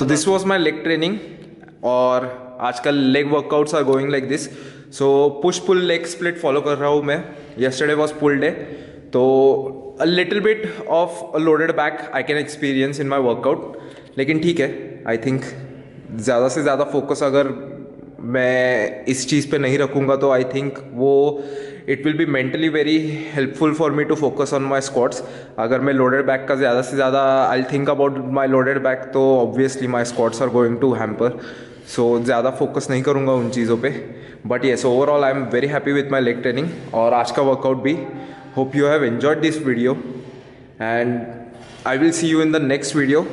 तो this was my leg training और आजकल leg workouts are going like this so push pull leg split follow कर रहा हूँ मैं. यस्टरडे वॉज़ पुल डे तो अ little bit of loaded back I can experience in my workout लेकिन ठीक है आई थिंक ज़्यादा से ज़्यादा फोकस अगर मैं इस चीज़ पे नहीं रखूँगा तो आई थिंक वो it will be mentally very helpful for me to focus on my squats अगर मैं लोडेड बैक का ज़्यादा से ज़्यादा I think about my loaded back तो obviously my squats are going to hamper so ज़्यादा focus नहीं करूँगा उन चीज़ों पे. But yes overall I am very happy with my leg training और आज का वर्कआउट भी. Hope you have enjoyed this video and I will see you in the next video